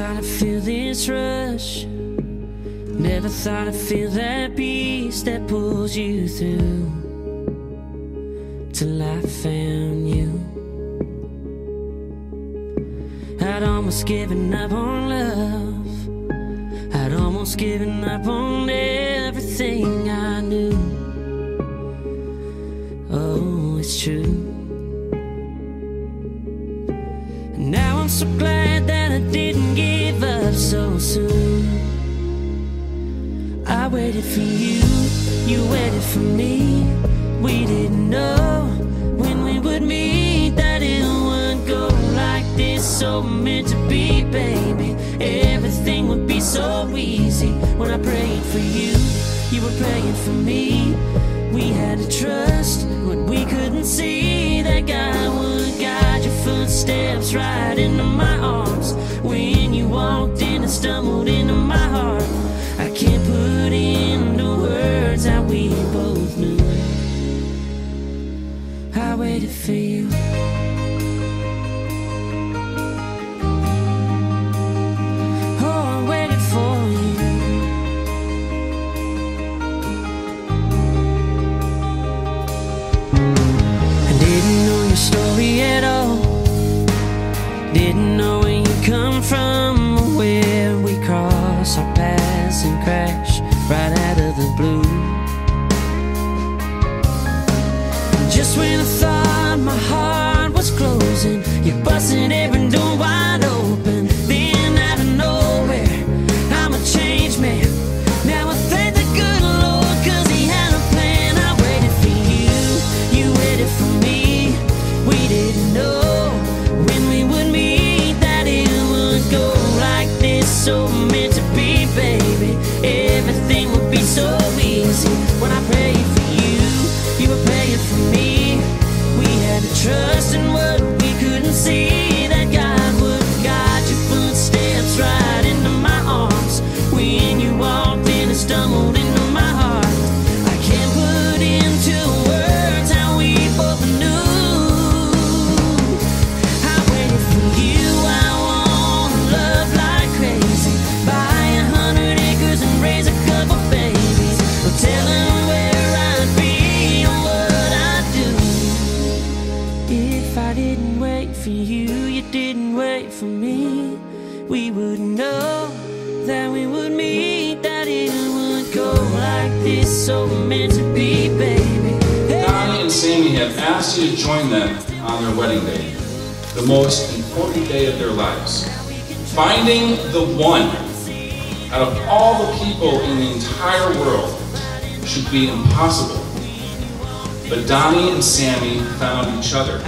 Thought I'd feel this rush. Never thought I'd feel that peace that pulls you through. Till I found you. I'd almost given up on love. I'd almost given up on everything waited for you, you waited for me. We didn't know when we would meet that it would go like this. So meant to be, baby. Everything would be so easy when I prayed for you. You were praying for me. We had to trust what we couldn't see. That God would guide your footsteps right into my arms. When you walked in and stumbled into my heart, Oh, know your story at all. Didn't know where you come from or where we cross our paths and crash right out of the blue. Just when I thought my heart was closing, you busted every Finding the one out of all the people in the entire world should be impossible. But Donny and Sami found each other.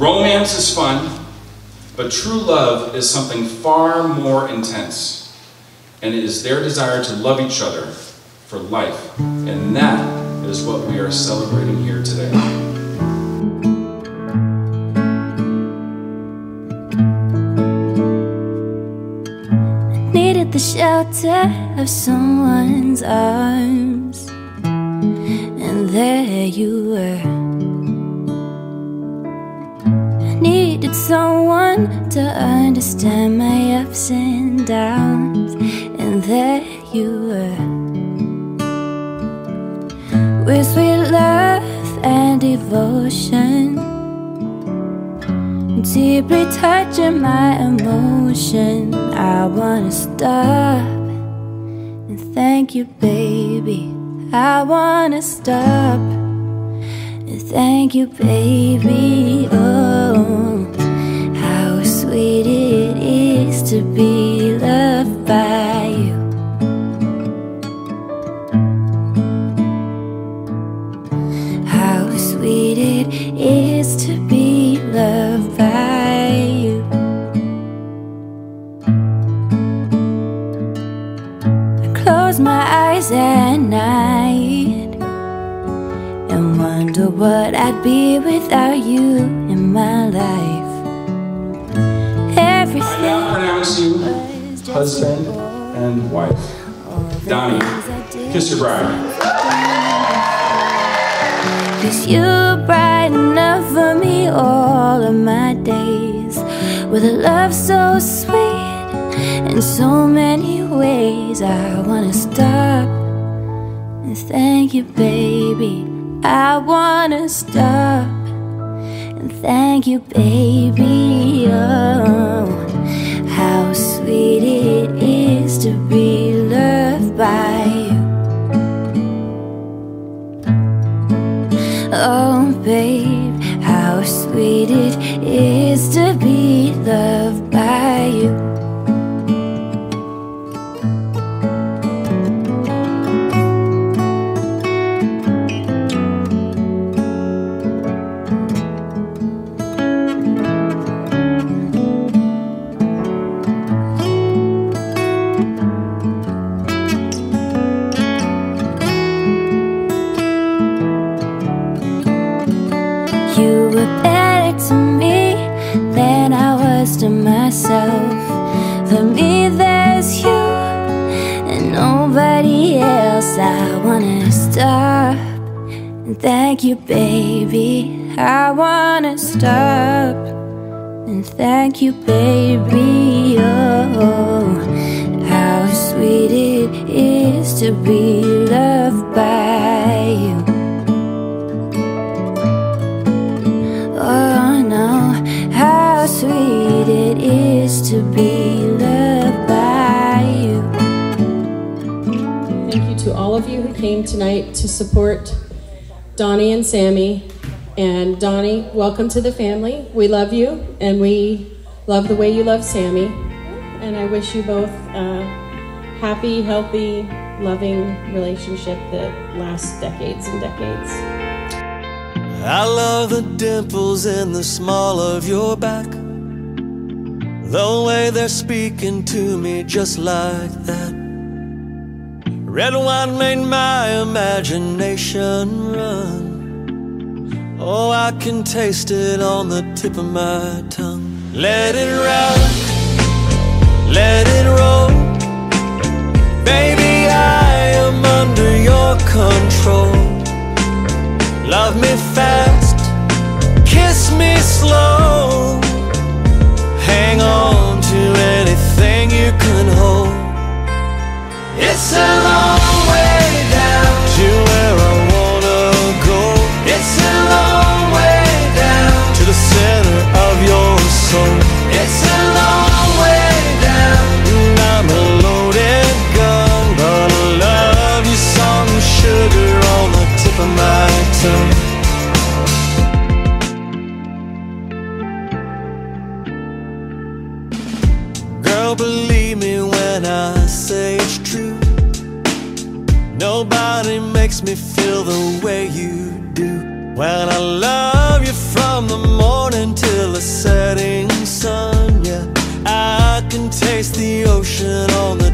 Romance is fun, but true love is something far more intense. And it is their desire to love each other for life. And that is what we are celebrating here today. Needed the shelter of someone's arms, and there you were. Someone to understand my ups and downs, and there you were. With sweet love and devotion deeply touching my emotion. I wanna stop and thank you, baby. I wanna stop and thank you, baby. Oh, to be loved by you. How sweet it is to be loved by you. I close my eyes at night and wonder what I'd be without you in my life. Husband and wife. Donny, kiss your bride. Cause you brighten up for me all of my days With a love so sweet in so many ways I wanna stop and thank you baby I wanna stop and thank you baby Oh, how sweet it is to be loved by you. Oh, babe, how sweet it is to be loved wanna stop and thank you, baby. I wanna stop and thank you, baby. Oh, how sweet it is to be loved by to all of you who came tonight to support Donny and Sami. And Donny, welcome to the family. We love you, and we love the way you love Sami. And I wish you both a happy, healthy, loving relationship that lasts decades and decades. I love the dimples in the small of your back. The way they're speaking to me just like that. Red wine made my imagination run. Oh, I can taste it on the tip of my tongue. Let it rock, let it roll. Baby, I am under your control. Love me fast, kiss me slow. Hang on to anything you can hold. It's a Believe me when I say it's true. Nobody makes me feel the way you do. When I love you from the morning till the setting sun, yeah. I can taste the ocean on the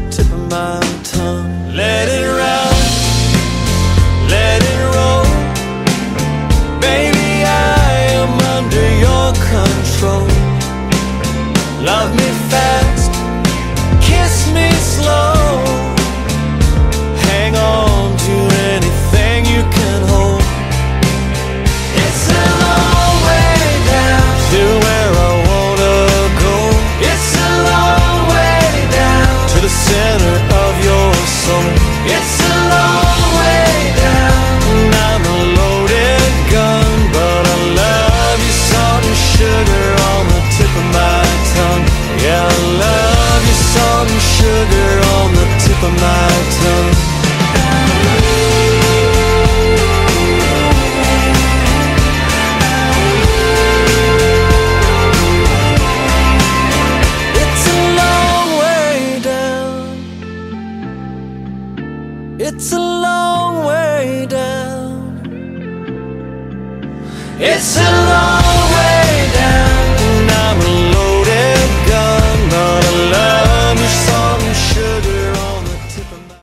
It's a